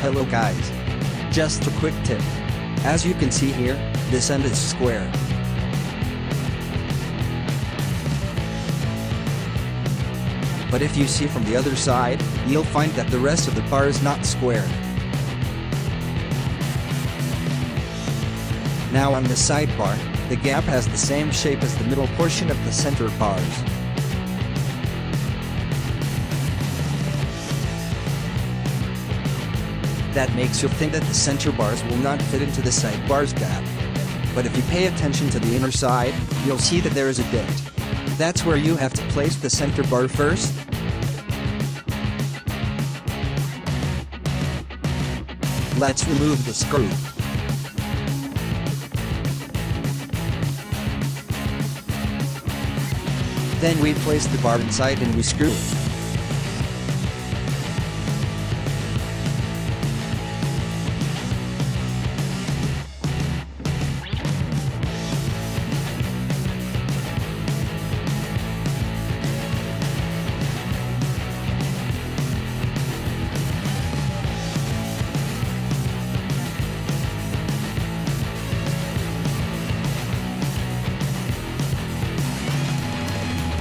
Hello guys. Just a quick tip. As you can see here, this end is square. But if you see from the other side, you'll find that the rest of the bar is not square. Now on the sidebar, the gap has the same shape as the middle portion of the center bars. That makes you think that the center bars will not fit into the side bars gap. But if you pay attention to the inner side, you'll see that there is a dent. That's where you have to place the center bar first. Let's remove the screw. Then we place the bar inside and we screw it.